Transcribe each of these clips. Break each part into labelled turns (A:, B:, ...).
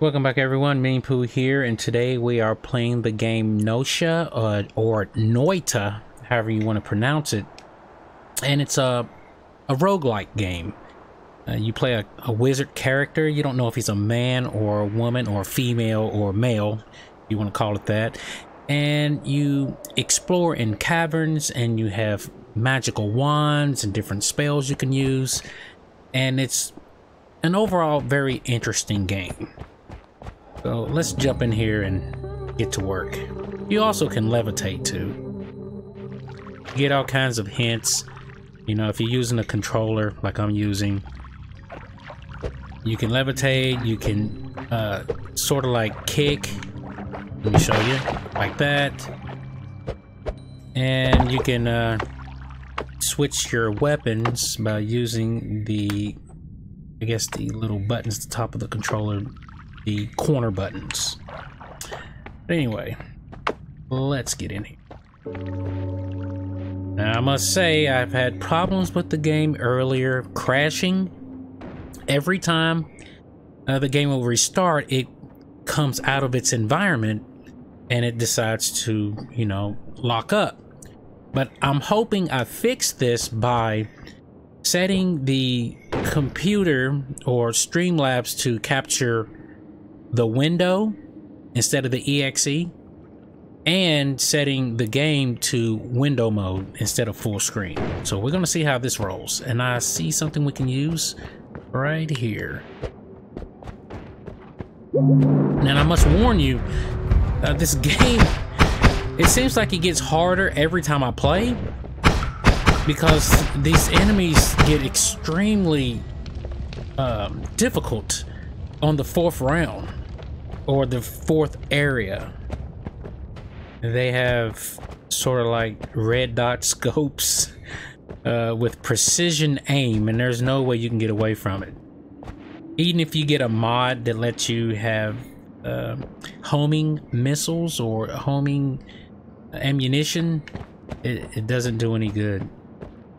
A: Welcome back everyone, Meanpooh here, and today we are playing the game Noita, uh, or Noita, however you want to pronounce it. And it's a, a roguelike game. Uh, you play a, a wizard character, you don't know if he's a man or a woman or female or male, you want to call it that. And you explore in caverns and you have magical wands and different spells you can use. And it's an overall very interesting game. So let's jump in here and get to work. You also can levitate too. You get all kinds of hints. You know, if you're using a controller like I'm using, you can levitate, you can uh, sort of like kick. Let me show you, like that. And you can uh, switch your weapons by using the, I guess the little buttons at the top of the controller the corner buttons. But anyway, let's get in here. Now, I must say, I've had problems with the game earlier, crashing. Every time uh, the game will restart, it comes out of its environment and it decides to, you know, lock up. But I'm hoping I fix this by setting the computer or Streamlabs to capture the window instead of the exe and setting the game to window mode instead of full screen. So we're going to see how this rolls. And I see something we can use right here. And I must warn you, uh, this game, it seems like it gets harder every time I play because these enemies get extremely um, difficult on the fourth round or the fourth area. They have sort of like red dot scopes uh, with precision aim, and there's no way you can get away from it. Even if you get a mod that lets you have uh, homing missiles or homing ammunition, it, it doesn't do any good.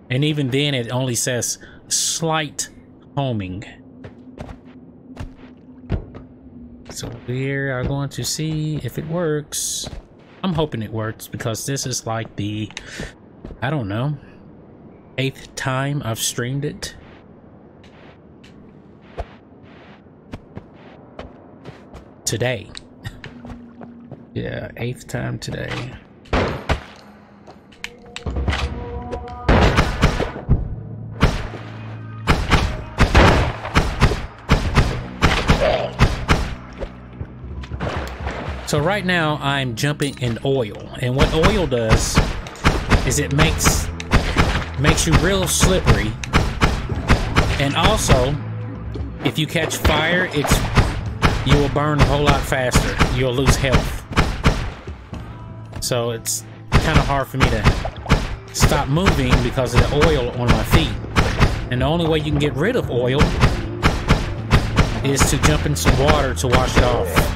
A: And even then, it only says slight homing. So we are going to see if it works. I'm hoping it works because this is like the, I don't know, eighth time I've streamed it. Today. yeah, eighth time today. So right now I'm jumping in oil. And what oil does is it makes makes you real slippery. And also, if you catch fire, it's you will burn a whole lot faster. You'll lose health. So it's kind of hard for me to stop moving because of the oil on my feet. And the only way you can get rid of oil is to jump in some water to wash it off.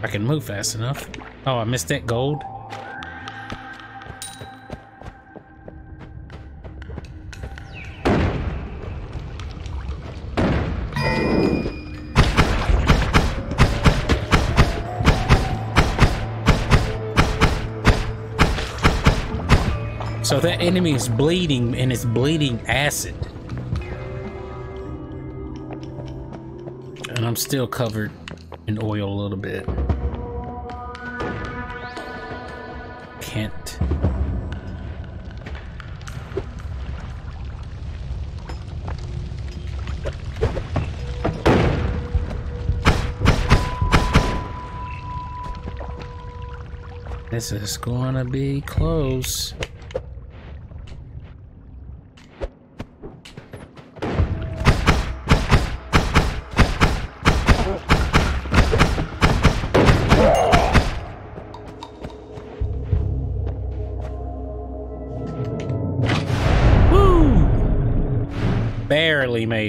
A: I can move fast enough. Oh, I missed that gold. So that enemy is bleeding and it's bleeding acid. And I'm still covered in oil a little bit. This is gonna be close.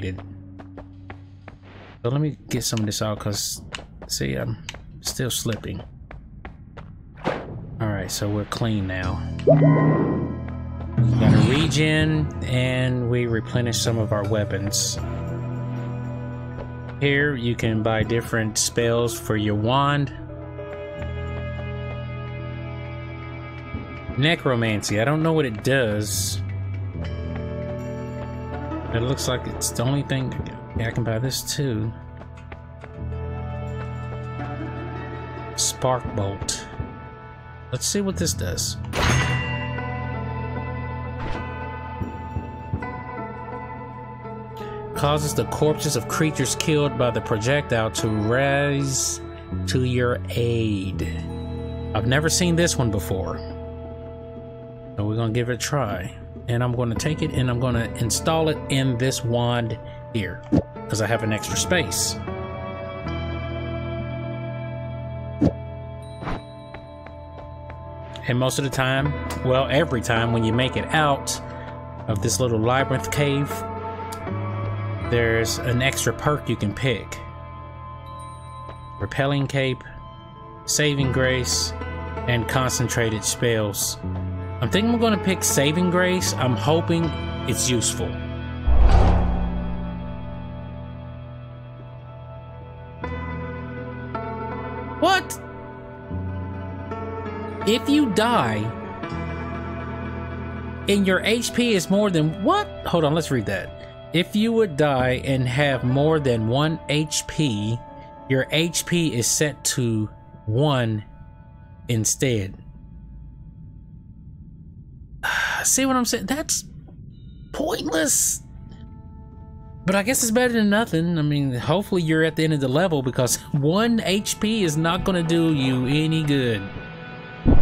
A: It. So let me get some of this out because, see, I'm still slipping. Alright, so we're clean now. You gotta re regen and we replenish some of our weapons. Here you can buy different spells for your wand. Necromancy, I don't know what it does. It looks like it's the only thing. I can buy this too. Spark Bolt. Let's see what this does. Causes the corpses of creatures killed by the projectile to rise to your aid. I've never seen this one before. So we're gonna give it a try and I'm going to take it and I'm going to install it in this wand here because I have an extra space. And most of the time, well, every time when you make it out of this little labyrinth cave, there's an extra perk you can pick. Repelling Cape, Saving Grace, and Concentrated Spells. I'm thinking I'm going to pick Saving Grace. I'm hoping it's useful. What? If you die and your HP is more than what? Hold on, let's read that. If you would die and have more than 1 HP, your HP is set to 1 instead. See what I'm saying? That's pointless. But I guess it's better than nothing. I mean, hopefully you're at the end of the level because one HP is not going to do you any good. Nothing.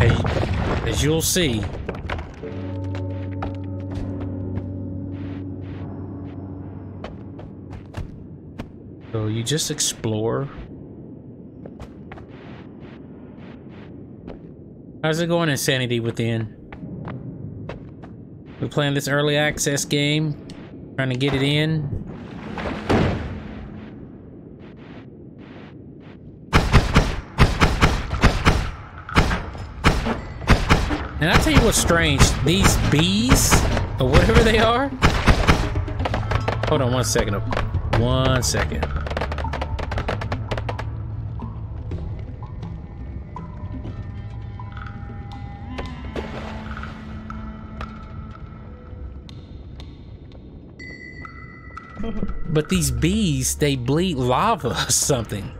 A: As, as you'll see. So you just explore How's it going, Insanity Within? We're playing this early access game, trying to get it in. And I tell you what's strange, these bees, or whatever they are. Hold on one second. One second. But these bees, they bleed lava or something.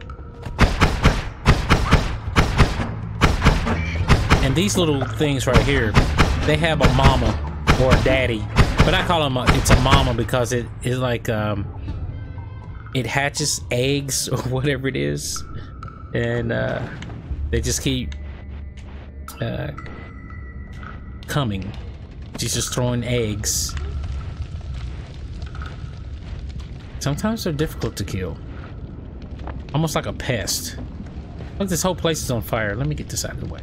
A: And these little things right here, they have a mama or a daddy. But I call them, a, it's a mama because it is like, um, it hatches eggs or whatever it is. And, uh, they just keep, uh, coming. She's just throwing eggs. Sometimes they're difficult to kill. Almost like a pest. Look, this whole place is on fire. Let me get this out of the way.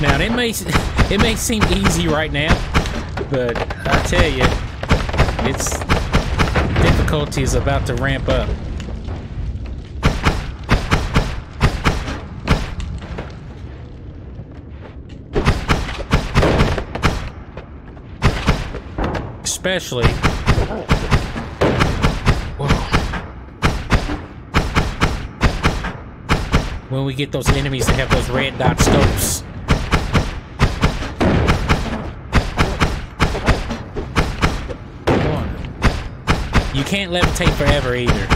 A: Now, it may it may seem easy right now, but I tell you, it's difficulty is about to ramp up. Especially when we get those enemies that have those red dot scopes. Can't levitate forever either.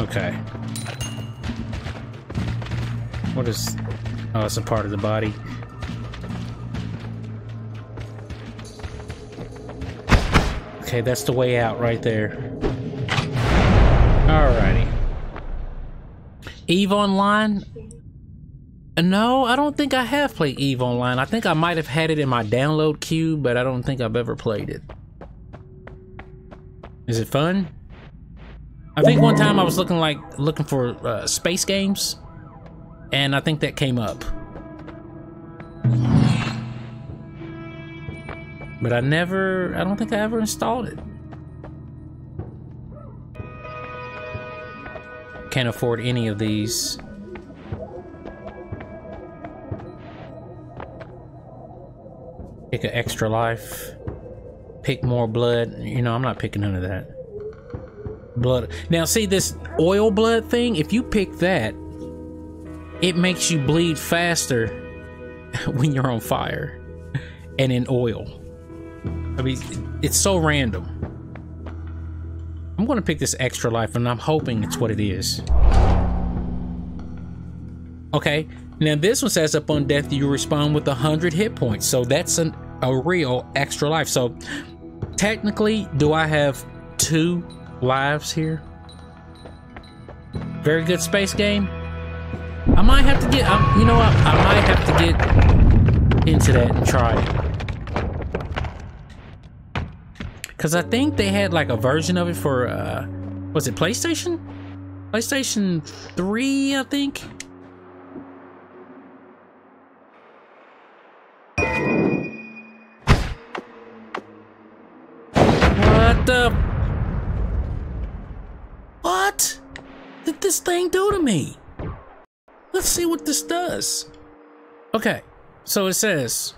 A: Okay. What is... Oh, it's a part of the body. Okay, that's the way out right there. Alrighty. EVE Online? No, I don't think I have played EVE Online. I think I might have had it in my download queue, but I don't think I've ever played it. Is it fun? I think one time I was looking like looking for uh, space games, and I think that came up. But I never, I don't think I ever installed it. Can't afford any of these. Pick an extra life. Pick more blood. You know, I'm not picking none of that. Blood. Now, see this oil blood thing? If you pick that, it makes you bleed faster when you're on fire and in oil. I mean, it's so random. I'm going to pick this extra life, and I'm hoping it's what it is. Okay, now this one says upon death you respawn with 100 hit points, so that's an, a real extra life. So technically, do I have two lives here? Very good space game. I might have to get, um, you know what, I might have to get into that and try it. Because I think they had like a version of it for, uh, was it PlayStation? PlayStation 3, I think? What the? What did this thing do to me? Let's see what this does. Okay, so it says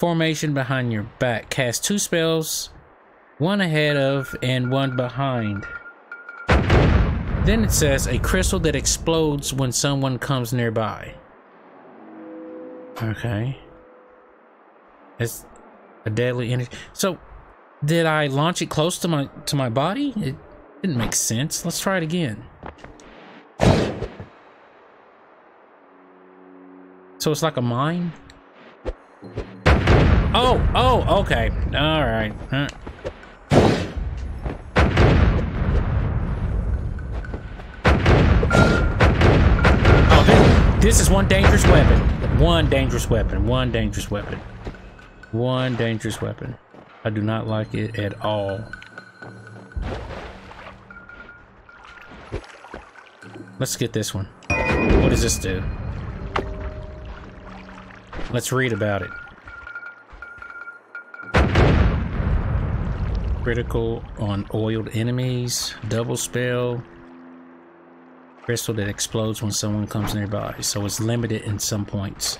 A: formation behind your back. Cast two spells, one ahead of and one behind. Then it says a crystal that explodes when someone comes nearby. Okay. It's a deadly energy. So, did I launch it close to my to my body? It didn't make sense. Let's try it again. So it's like a mine? Oh, oh, okay. All right. Huh. Oh, this, this is one dangerous weapon. One dangerous weapon. One dangerous weapon. One dangerous weapon. I do not like it at all. Let's get this one. What does this do? Let's read about it. Critical on oiled enemies, double spell, crystal that explodes when someone comes nearby, so it's limited in some points.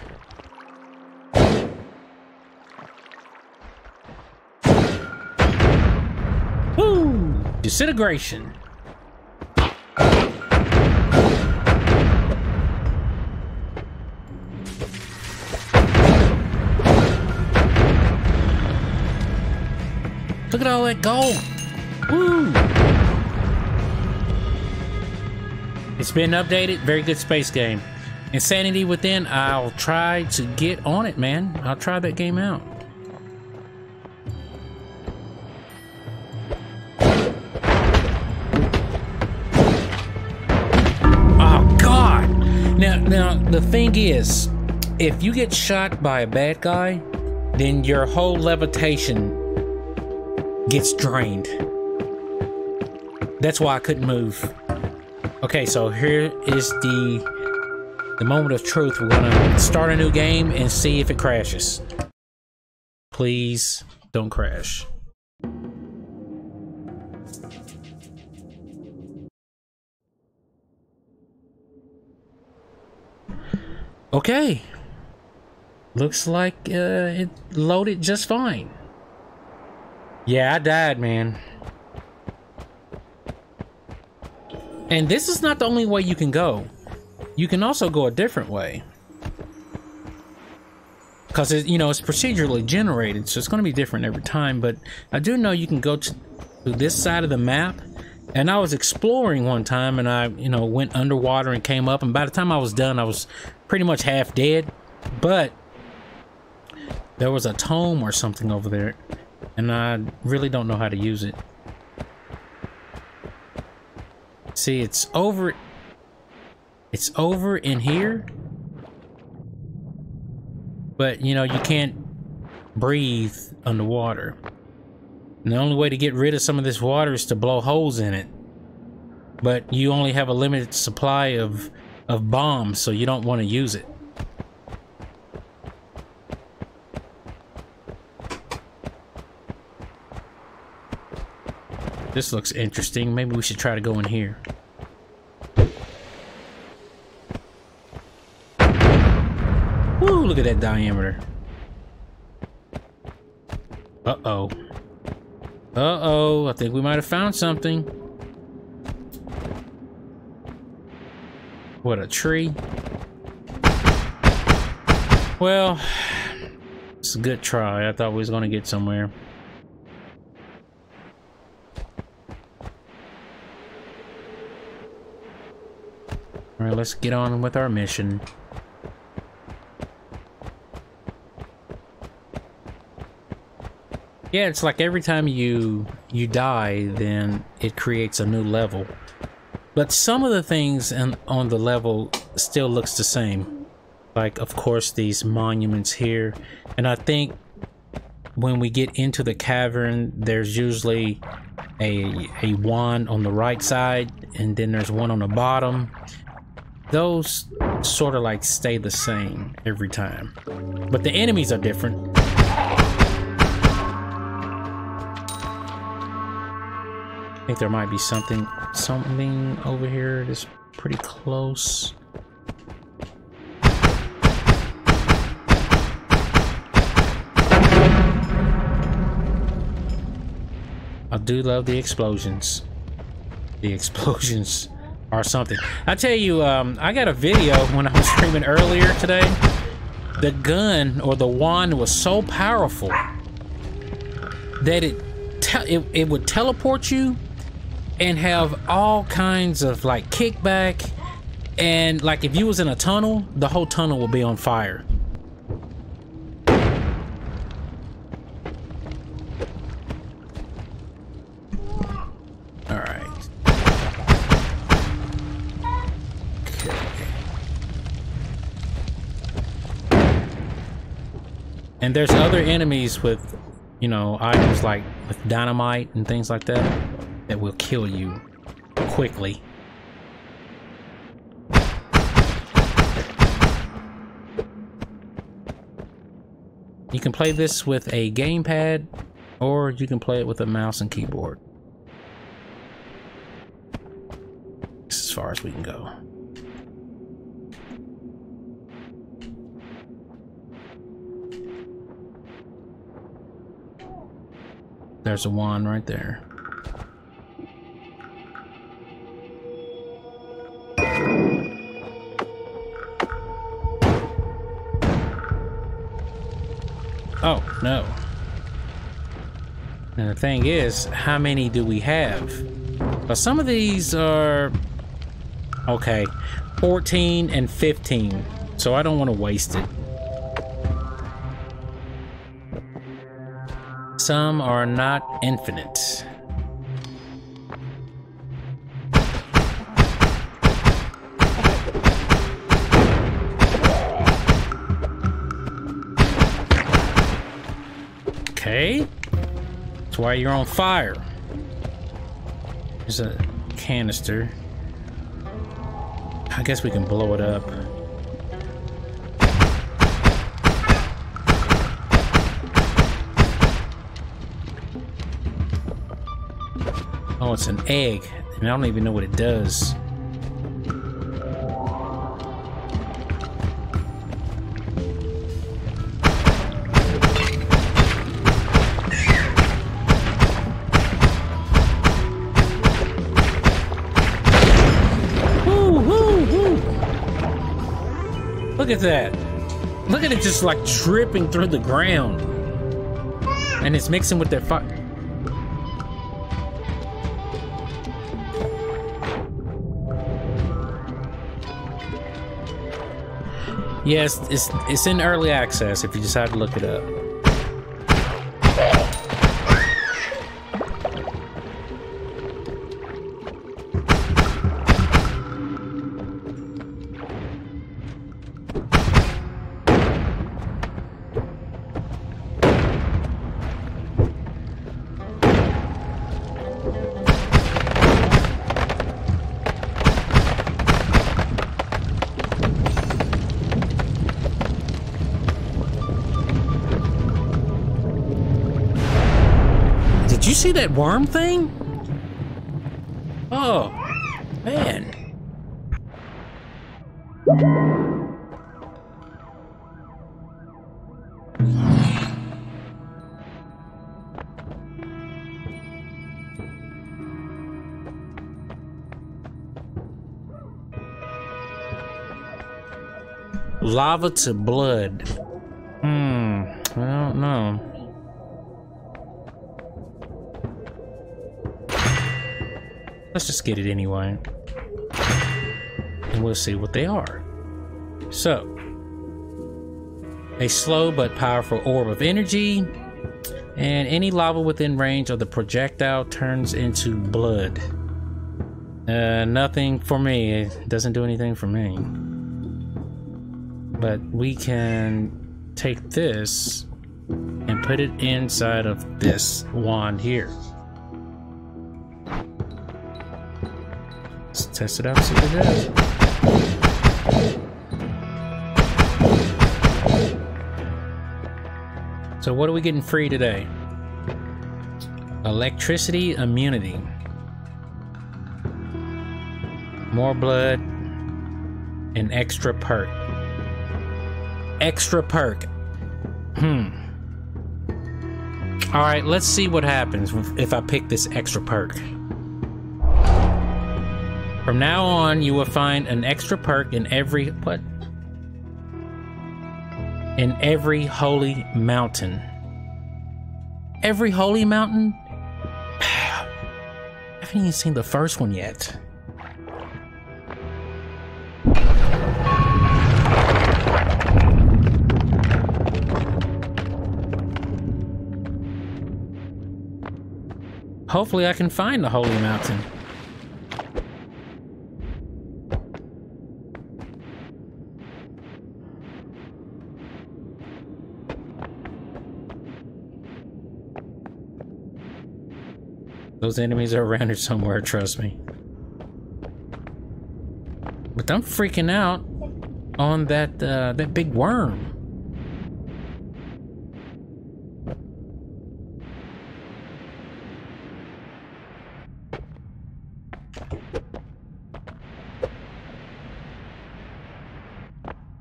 A: Disintegration. Look at all that gold. Woo! It's been updated. Very good space game. Insanity Within, I'll try to get on it, man. I'll try that game out. Thing is, if you get shot by a bad guy, then your whole levitation gets drained. That's why I couldn't move. Okay, so here is the the moment of truth. We're gonna start a new game and see if it crashes. Please don't crash. Okay. Looks like uh, it loaded just fine. Yeah, I died, man. And this is not the only way you can go. You can also go a different way. Because, it you know, it's procedurally generated, so it's going to be different every time. But I do know you can go to, to this side of the map. And I was exploring one time, and I, you know, went underwater and came up. And by the time I was done, I was pretty much half dead. But there was a tome or something over there and I really don't know how to use it. See, it's over... It's over in here. But, you know, you can't breathe underwater. And the only way to get rid of some of this water is to blow holes in it. But you only have a limited supply of, of bombs, so you don't want to use it. This looks interesting. Maybe we should try to go in here. Woo, look at that diameter. Uh-oh. Uh-oh, I think we might have found something. What, a tree? Well, it's a good try. I thought we was going to get somewhere. Alright, let's get on with our mission. Yeah, it's like every time you you die, then it creates a new level. But some of the things in, on the level still looks the same. Like, of course, these monuments here. And I think when we get into the cavern, there's usually a, a wand on the right side, and then there's one on the bottom. Those sort of like stay the same every time. But the enemies are different. I think there might be something something over here that's pretty close. I do love the explosions. The explosions are something. I tell you, um, I got a video when I was streaming earlier today. The gun or the wand was so powerful that it it, it would teleport you and have all kinds of like kickback. And like if you was in a tunnel the whole tunnel will be on fire. All right and there's other enemies with you know items like with dynamite and things like that that will kill you quickly. You can play this with a gamepad or you can play it with a mouse and keyboard. This is as far as we can go. There's a wand right there. Oh, no. And the thing is, how many do we have? But some of these are... Okay, 14 and 15. So I don't want to waste it. Some are not infinite. That's why you're on fire. There's a canister. I guess we can blow it up. Oh, it's an egg. And I don't even know what it does. At that. Look at it just like dripping through the ground. And it's mixing with that fire. Yes, it's it's in early access if you decide to look it up. That worm thing? Oh, man. Lava to blood. Get it anyway. And we'll see what they are. So, a slow but powerful orb of energy, and any lava within range of the projectile turns into blood. Uh, nothing for me. It doesn't do anything for me. But we can take this and put it inside of this wand here. Test it out, see what it does. So what are we getting free today? Electricity immunity. More blood. An extra perk. Extra perk. Hmm. Alright, let's see what happens if I pick this extra perk. From now on, you will find an extra perk in every... What? In every holy mountain. Every holy mountain? I haven't even seen the first one yet. Hopefully I can find the holy mountain. Those enemies are around here somewhere, trust me. But I'm freaking out on that uh, that big worm.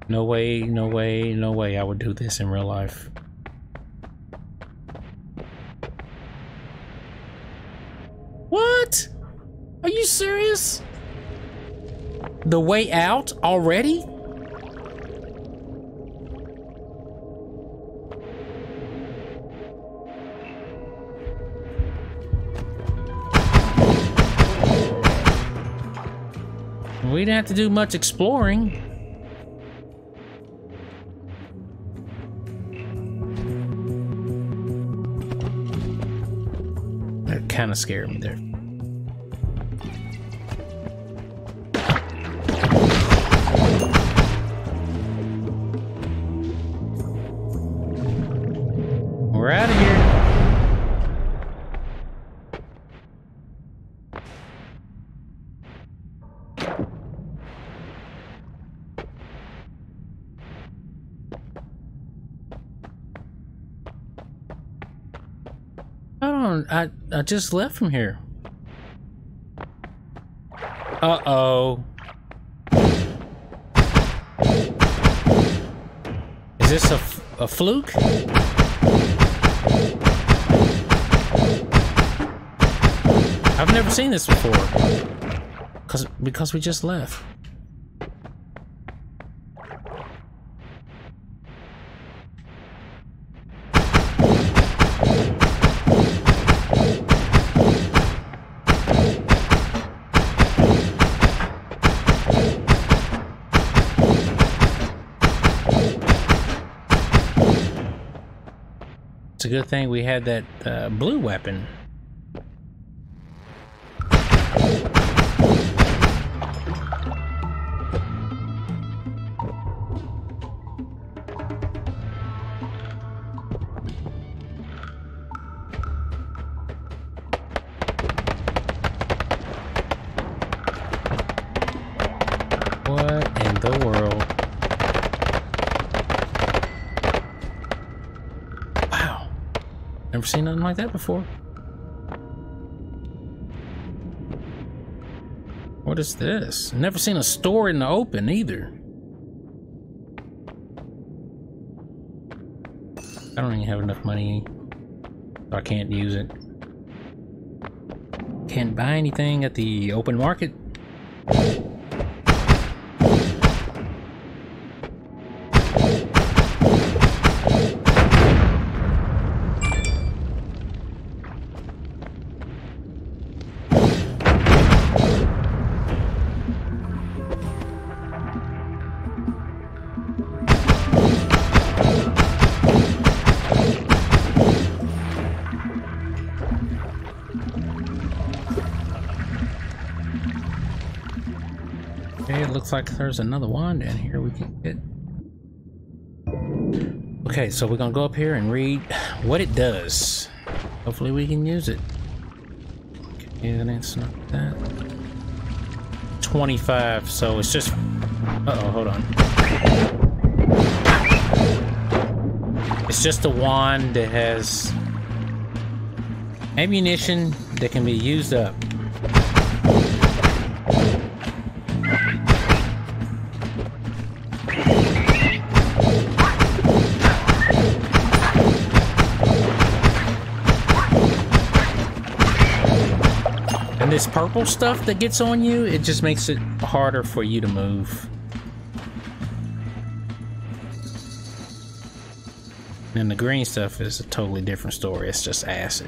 A: No way, no way, no way I would do this in real life. Serious? The way out already? We didn't have to do much exploring. That kind of scared me there. I just left from here. Uh oh. Is this a, a fluke? I've never seen this before. Cause because we just left. Good thing we had that uh, blue weapon. something like that before. What is this? Never seen a store in the open either. I don't even have enough money. So I can't use it. Can't buy anything at the open market. Like there's another one down here we can get. Okay, so we're gonna go up here and read what it does. Hopefully we can use it. Okay, it's not that. 25, so it's just... Uh-oh, hold on. It's just a wand that has ammunition that can be used up. Purple stuff that gets on you, it just makes it harder for you to move. And the green stuff is a totally different story. It's just acid.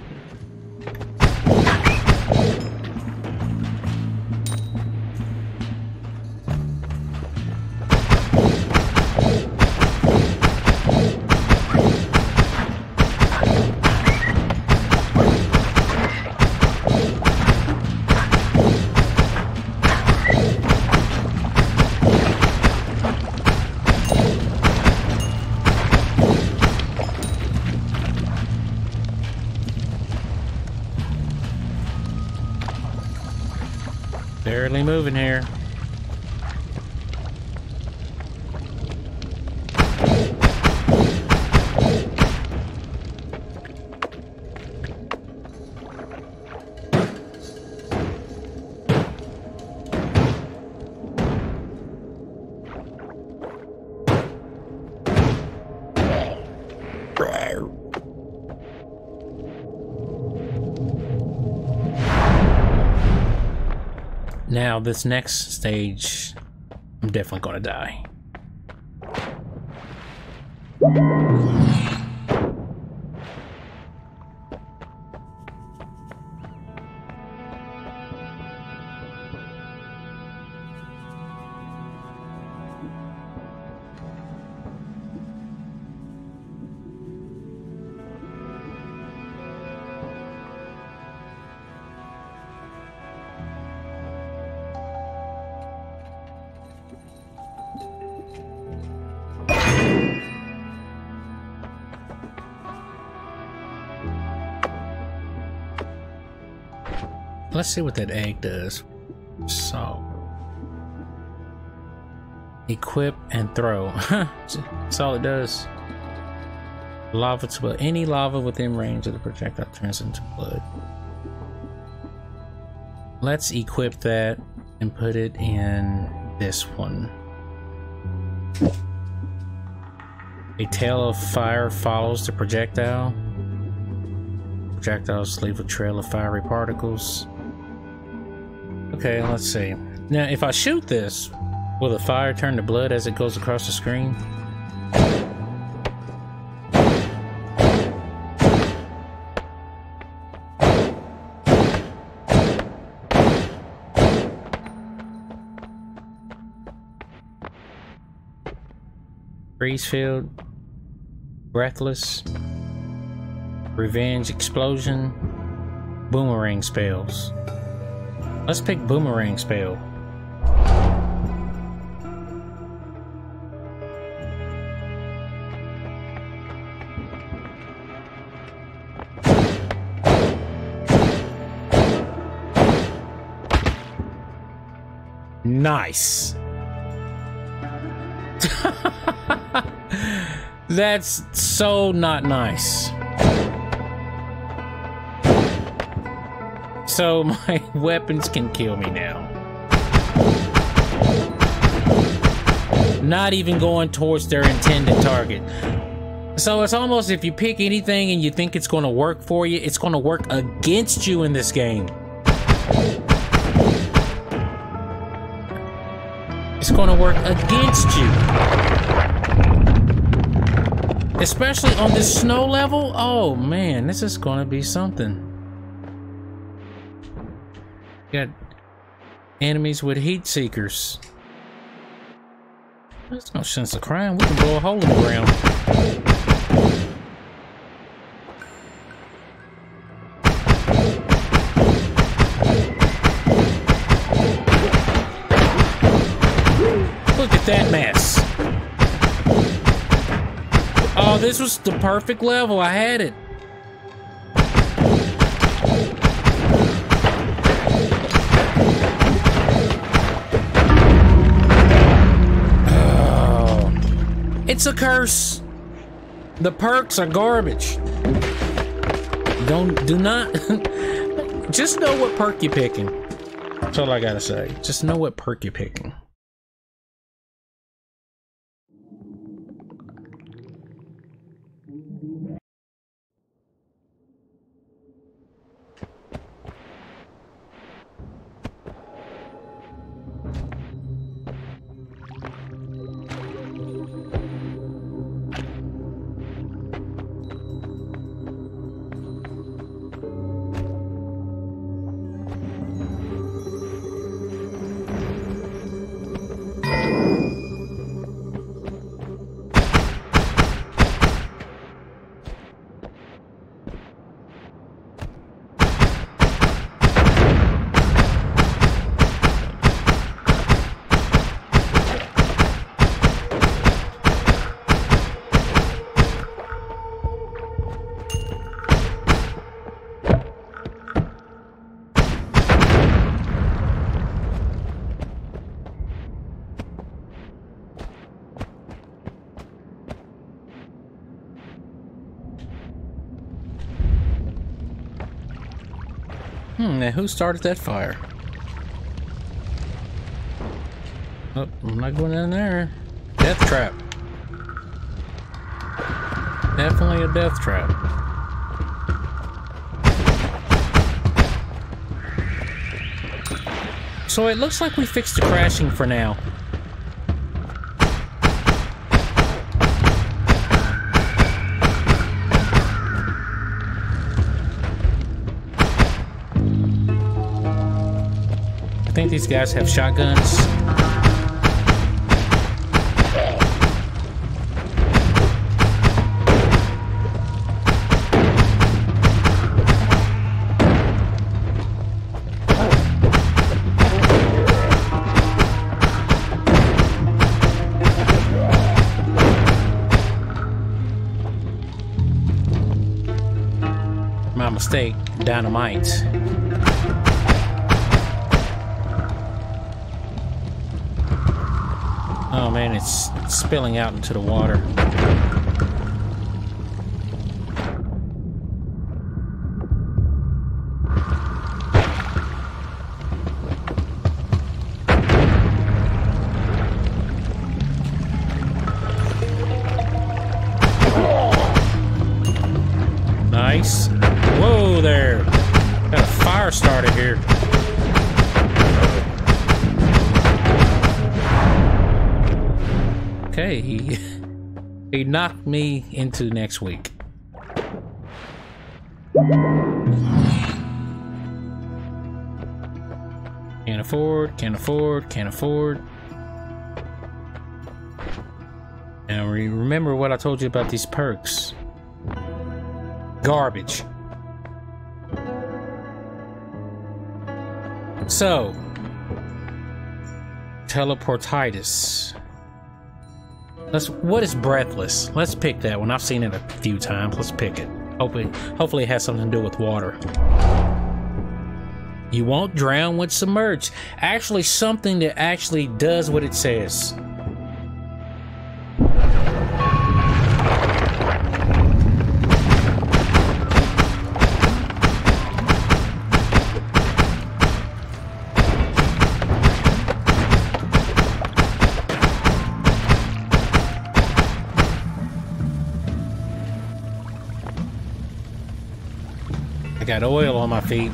A: Now, this next stage, I'm definitely gonna die. Let's see what that egg does. So, equip and throw. That's all it does. Lava to any lava within range of the projectile turns into blood. Let's equip that and put it in this one. A tail of fire follows the projectile. Projectiles leave a trail of fiery particles. Okay, let's see. Now, if I shoot this, will the fire turn to blood as it goes across the screen? Freeze field, breathless, revenge explosion, boomerang spells. Let's pick Boomerang Spell. Nice. That's so not nice. so my weapons can kill me now. Not even going towards their intended target. So it's almost if you pick anything and you think it's going to work for you, it's going to work against you in this game. It's going to work against you. Especially on this snow level. Oh man, this is going to be something. Got enemies with heat seekers. There's no sense of crime. We can blow a hole in the ground. Look at that mess. Oh, this was the perfect level. I had it. It's a curse. The perks are garbage. Don't do not just know what perk you're picking. That's all I gotta say. Just know what perk you're picking. Hmm, now who started that fire? Oh, I'm not going in there. Death trap. Definitely a death trap. So it looks like we fixed the crashing for now. These guys have shotguns. My mistake, dynamite. Oh man, it's spilling out into the water. He knocked me into next week. Can't afford, can't afford, can't afford. Now remember what I told you about these perks. Garbage. So, teleportitis. Let's. What is breathless? Let's pick that one. I've seen it a few times. Let's pick it. Hopefully, hopefully it has something to do with water. You won't drown when submerged. Actually, something that actually does what it says. Got oil on my feet.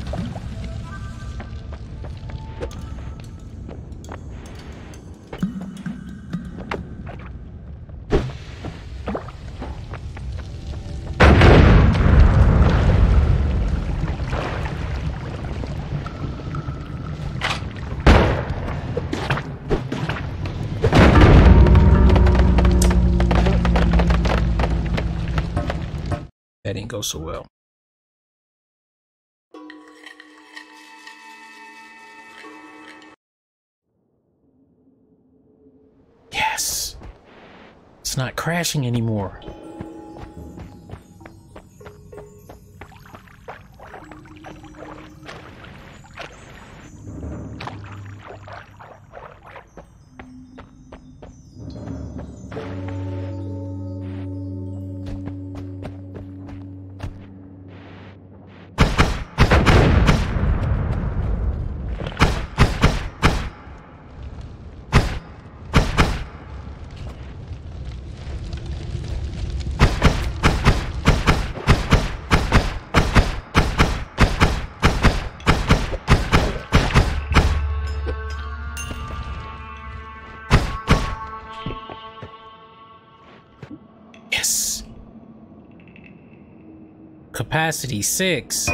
A: That didn't go so well. Yes! It's not crashing anymore. Capacity 6.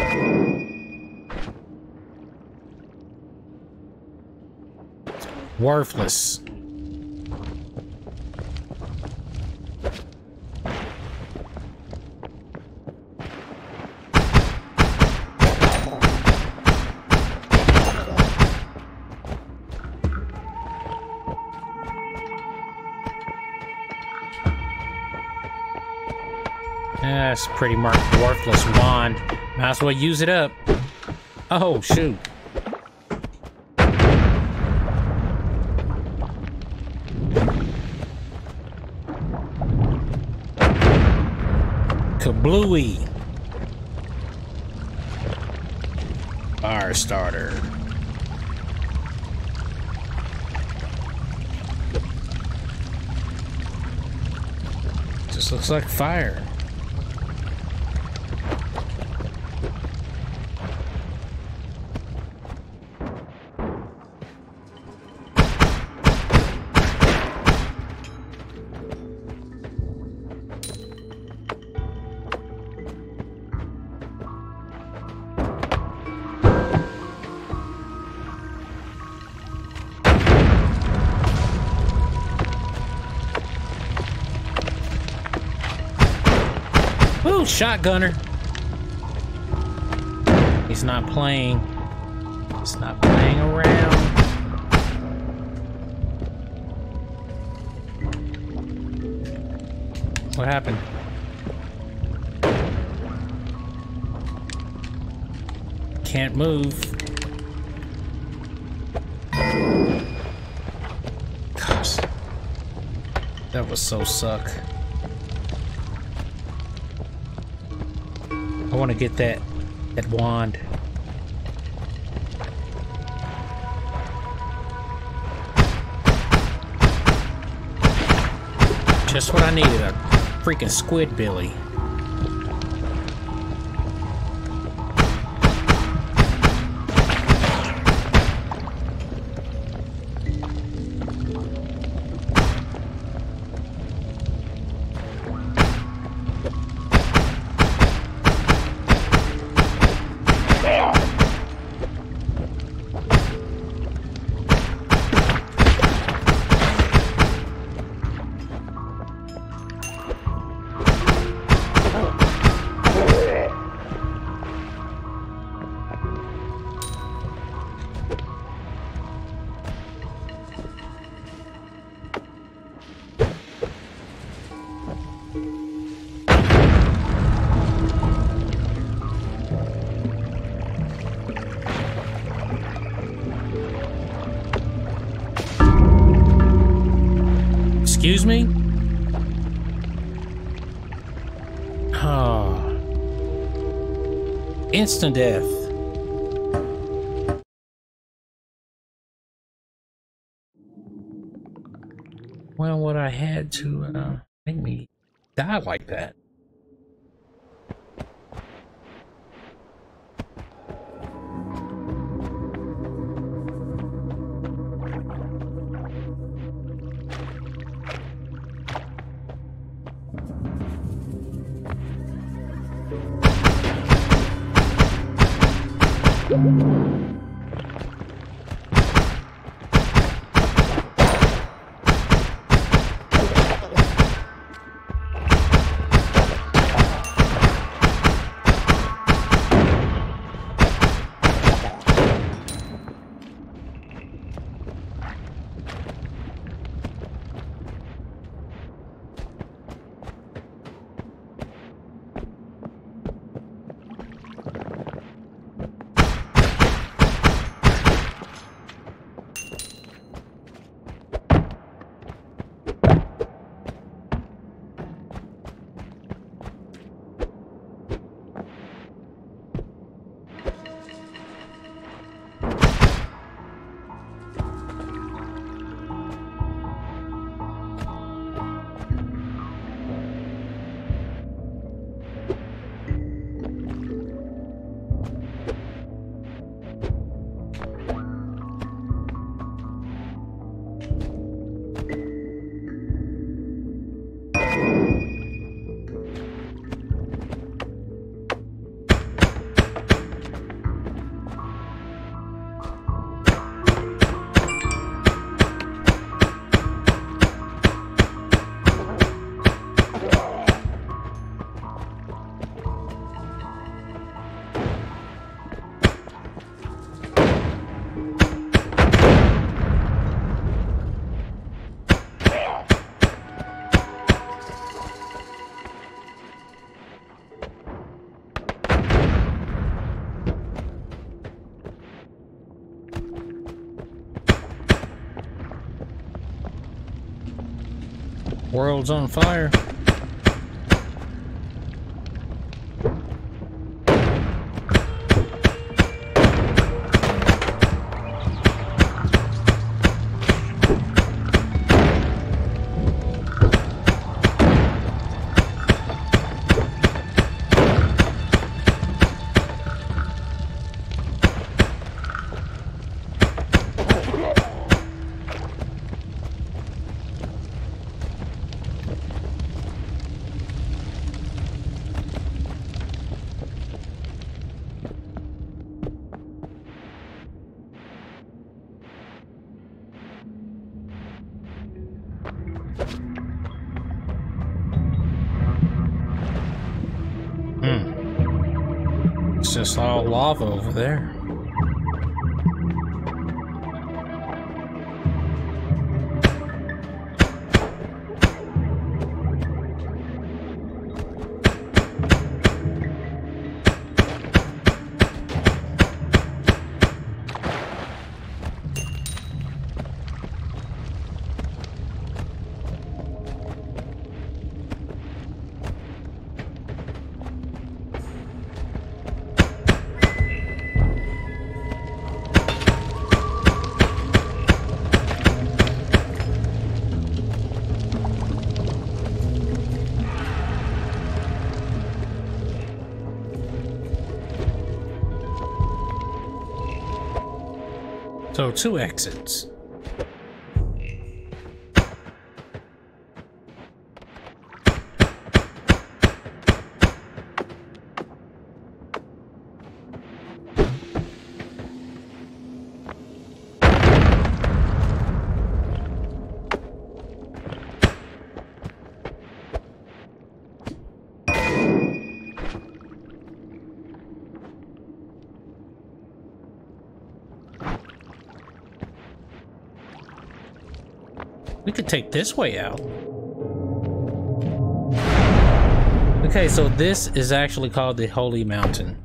A: Worthless. That's pretty much worthless wand. Might as well use it up. Oh, shoot. Kablooey. Fire starter. Just looks like fire. Shotgunner. He's not playing. He's not playing around. What happened? Can't move. Gosh. That was so suck. Want to get that that wand. Just what I needed, a freaking squid billy. Instant death. Well, what I had to uh, make me die like that. World's on fire. Lava over there. Two exits. We could take this way out. Okay, so this is actually called the Holy Mountain.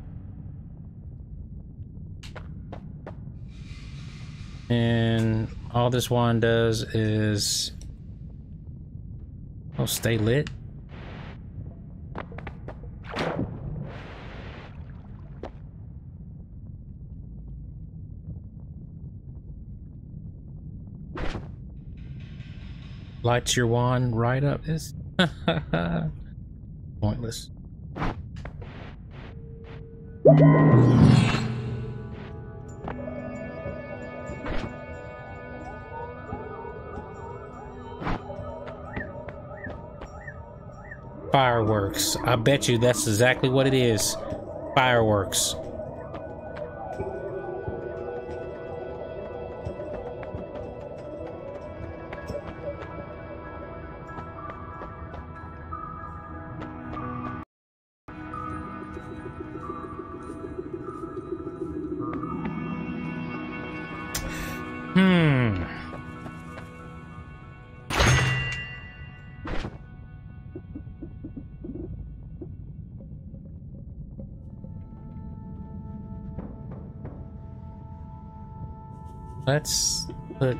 A: And all this one does is... Oh, stay lit. Lights your wand right up this. Pointless. Fireworks. I bet you that's exactly what it is. Fireworks. Let's put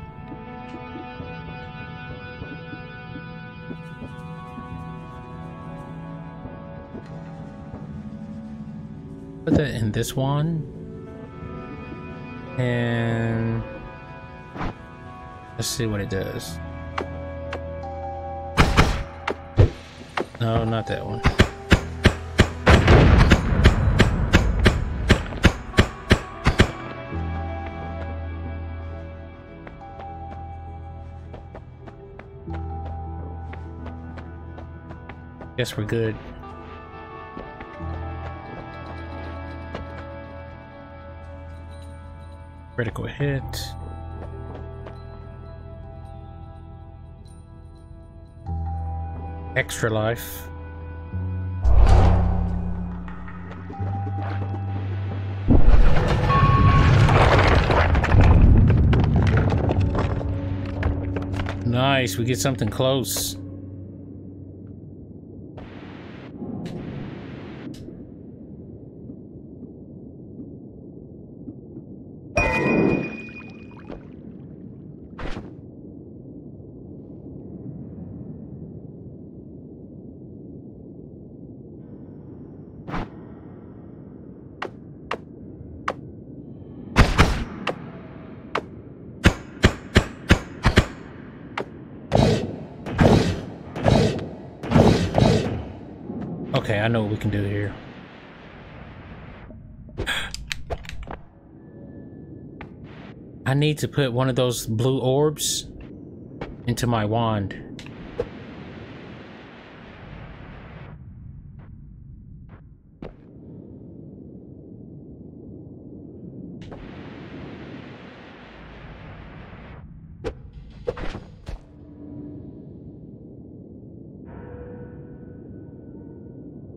A: put that in this one. And let's see what it does. No not that one Guess we're good. Critical hit. Extra life. Nice, we get something close. Okay, I know what we can do here. I need to put one of those blue orbs into my wand.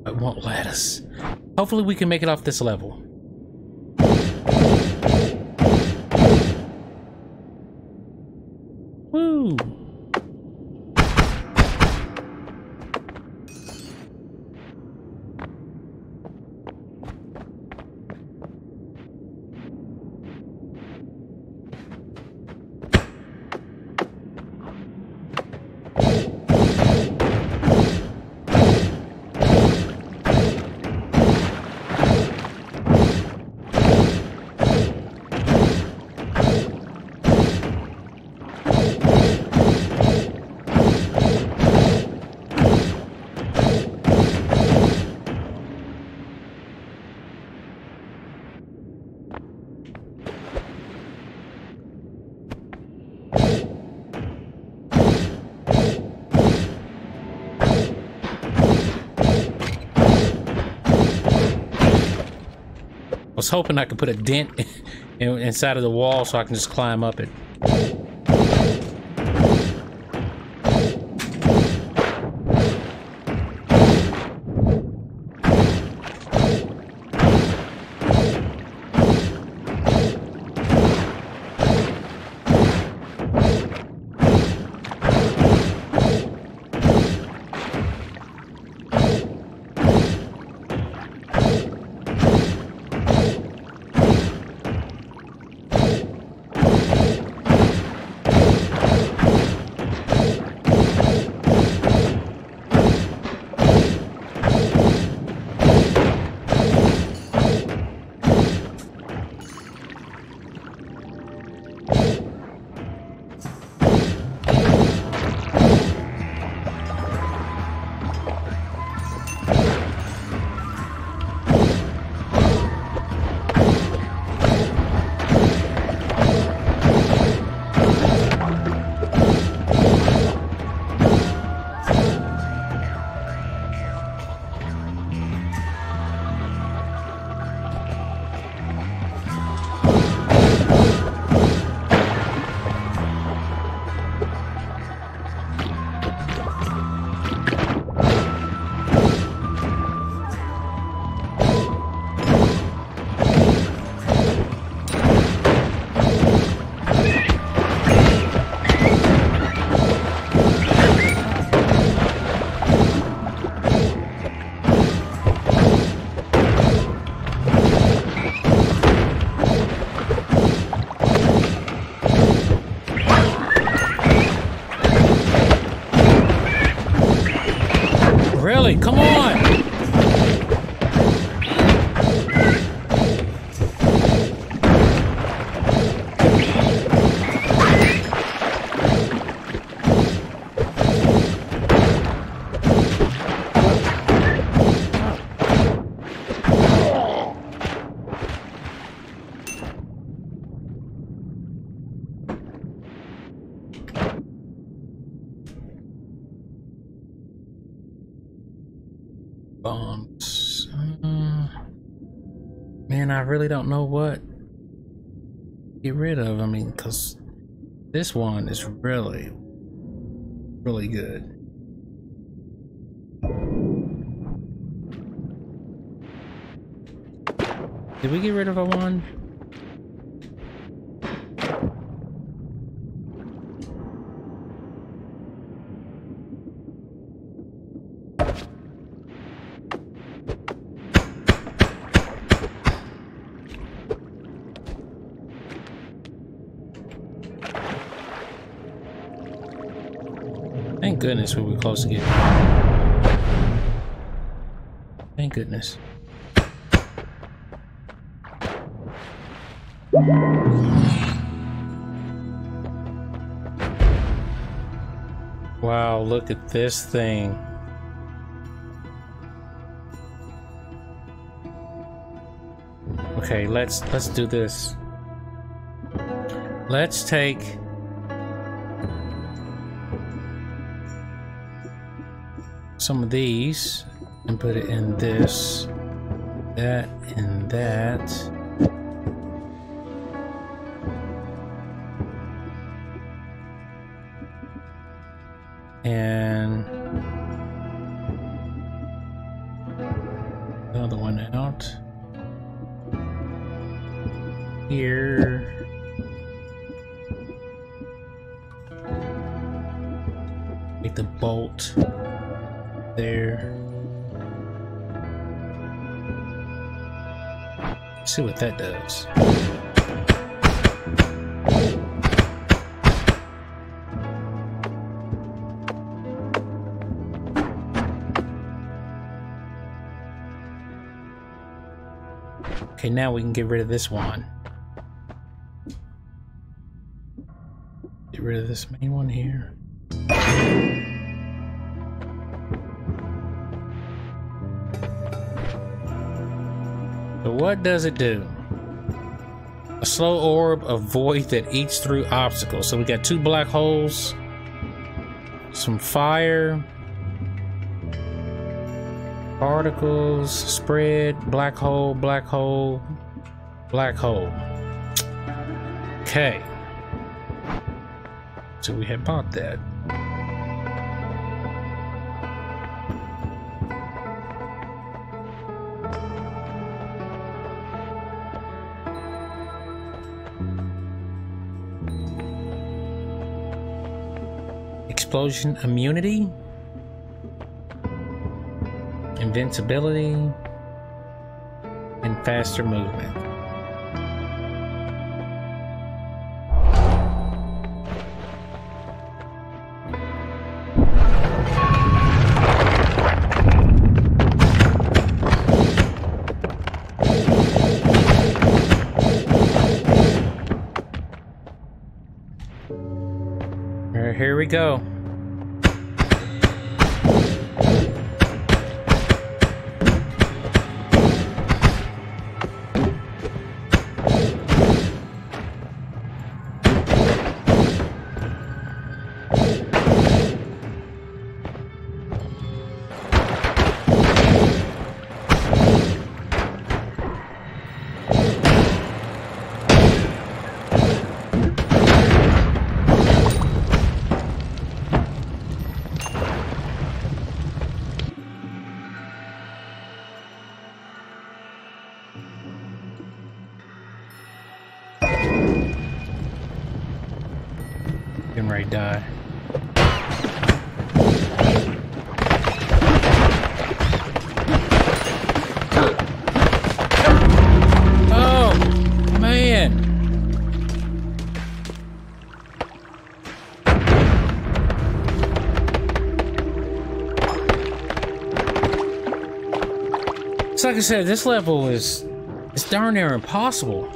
A: It won't let us. Hopefully we can make it off this level. Was hoping I could put a dent in, inside of the wall so I can just climb up it. Really don't know what get rid of. I mean, because this one is really, really good. Did we get rid of a one? Goodness we were close getting. Thank goodness. Wow, look at this thing. Okay, let's let's do this. Let's take some of these and put it in this, that, and that. And now we can get rid of this one. Get rid of this main one here. So what does it do? A slow orb of void that eats through obstacles. So we got two black holes, some fire, particles, spread, black hole, black hole, black hole. Okay. So we had bought that. Explosion immunity, invincibility, and faster movement. Here we go. Die. Oh, man. It's like I said, this level is it's darn near impossible.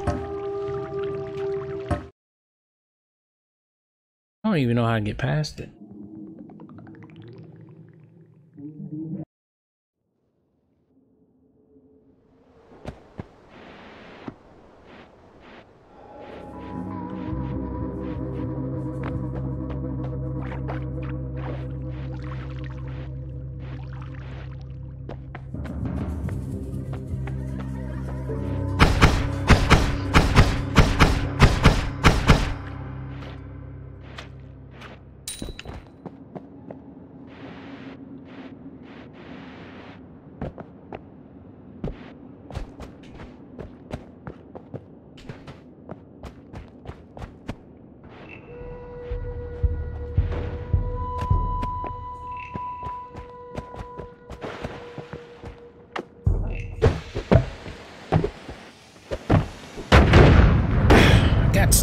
A: Even know how to get past it.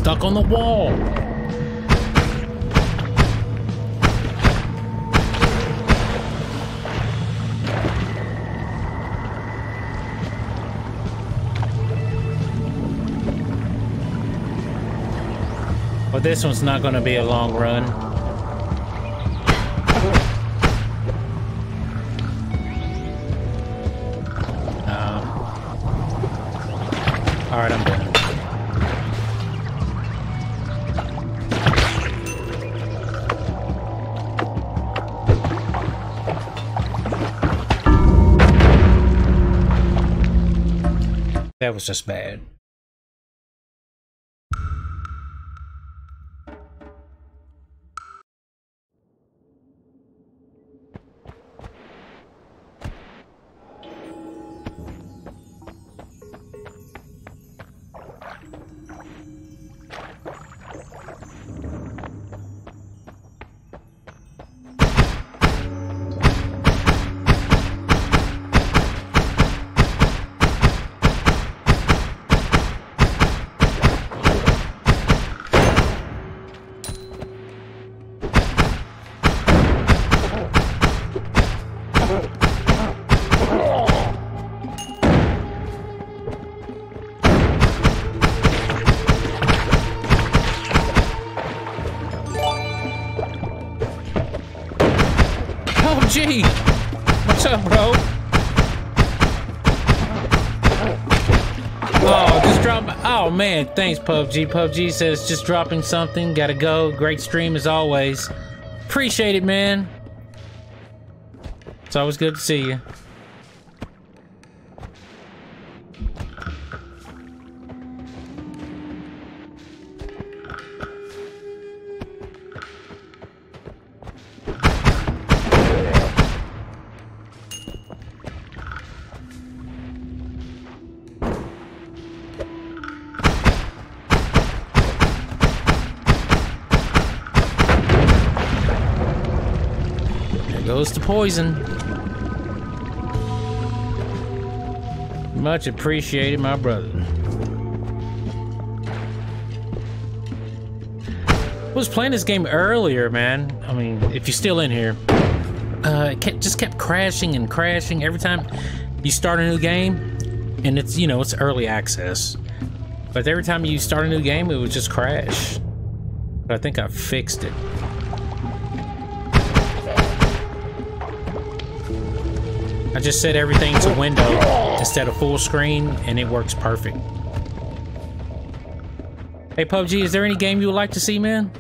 A: Stuck on the wall. Well, this one's not going to be a long run. Was just bad. Thanks, PUBG. PUBG says just dropping something. Gotta go. Great stream as always. Appreciate it, man. It's always good to see you. Poison. Much appreciated, my brother. Was playing this game earlier, man. I mean, if you're still in here. Uh, it kept, just kept crashing and crashing every time you start a new game. And it's, you know, it's early access. But every time you start a new game, it would just crash. But I think I fixed it. I just set everything to window instead of full screen, and it works perfect. Hey, PUBG, is there any game you would like to see, man?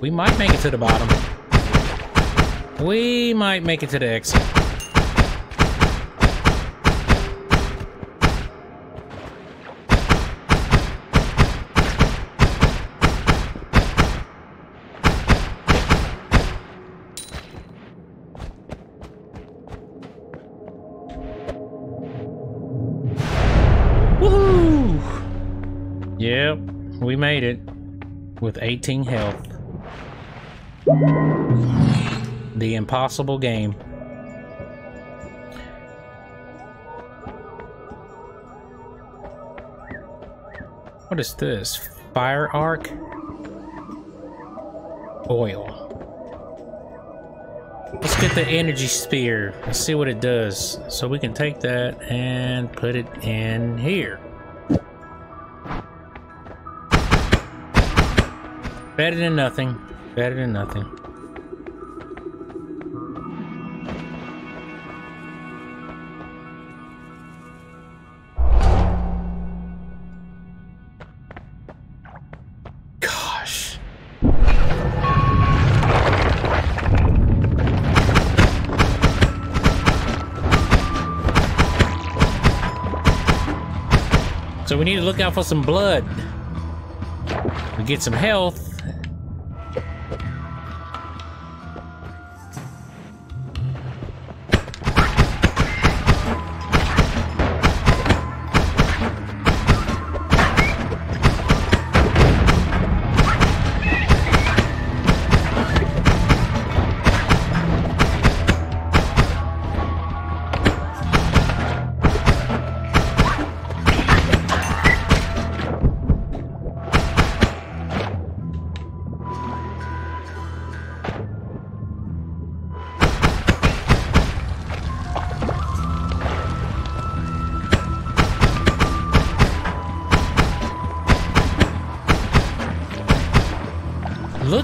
A: We might make it to the bottom. We might make it to the exit. Woohoo! Yep, we made it with 18 health. The impossible game. What is this? Fire arc? Oil. Let's get the energy spear. Let's see what it does. So we can take that and put it in here. Better than nothing. Better than nothing. Gosh. So we need to look out for some blood. We get some health.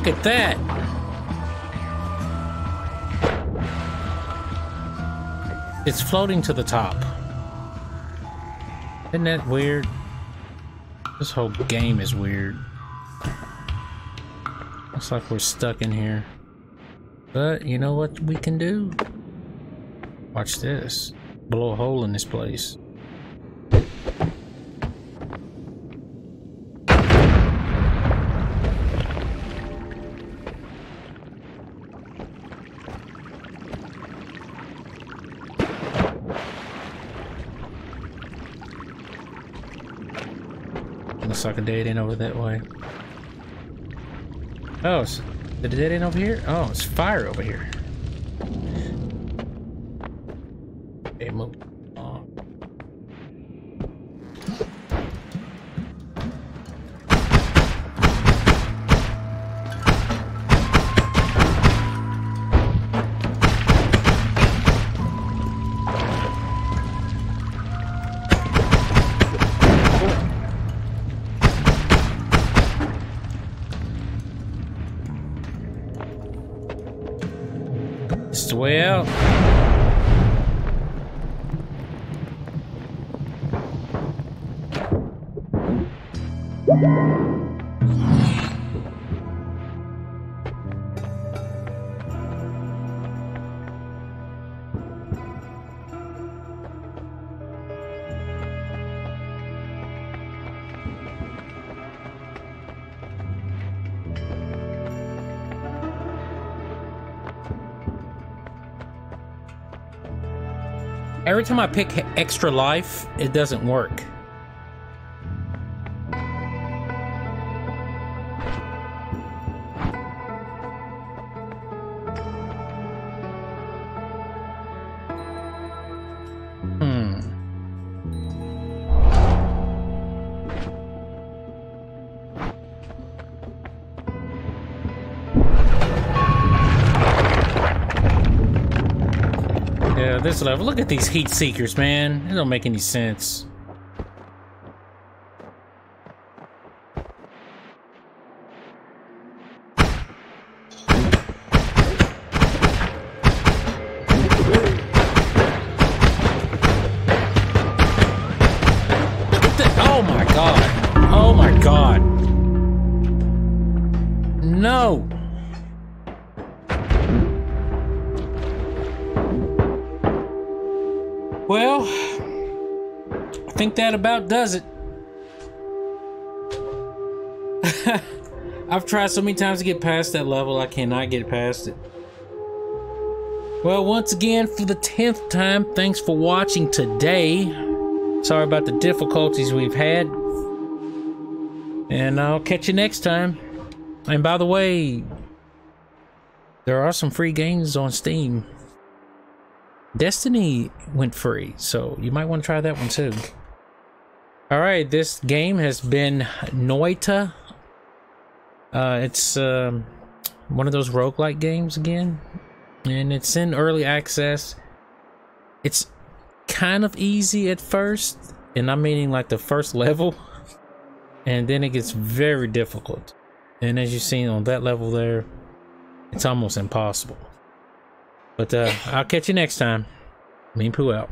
A: Look at that. It's floating to the top. Isn't that weird? This whole game is weird. Looks like we're stuck in here. But you know what we can do? Watch this. Blow a hole in this place. A dead end over that way. Oh, it's the dead end over here? Oh, it's fire over here. Every time I pick extra life, it doesn't work. Look at these heat seekers, man. It don't make any sense. Tried so many times to get past that level, I cannot get past it. Well, once again, for the 10th time, thanks for watching today. Sorry about the difficulties we've had. And I'll catch you next time. And by the way, there are some free games on Steam. Destiny went free, so you might want to try that one too. All All right, this game has been Noita. Uh, it's um, one of those roguelike games again, and it's in early access. It's kind of easy at first, and I'm meaning like the first level, and then it gets very difficult. And as you've seen on that level there, it's almost impossible. But uh, I'll catch you next time. Meanpooh out.